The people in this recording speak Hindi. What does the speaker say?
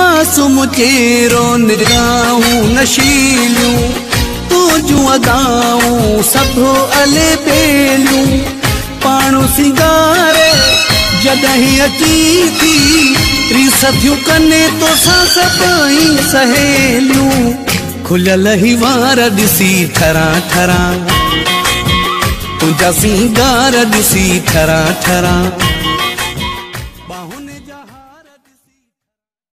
मासूम चेहरो निगाहूं नशीलियूं तुझूं तो अदाऊं सभु अले बेलियूं पाणो सिंगारे, जॾहिं अची थी रीस थियूं कने तोसां सभई सहेलियूं खुलियल ई वार ॾिसी ठरा ठरा। तुंहिंजा सिंगार ॾिसी ठरा ठरा।